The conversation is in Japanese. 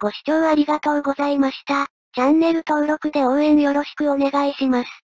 ご視聴ありがとうございました。チャンネル登録で応援よろしくお願いします。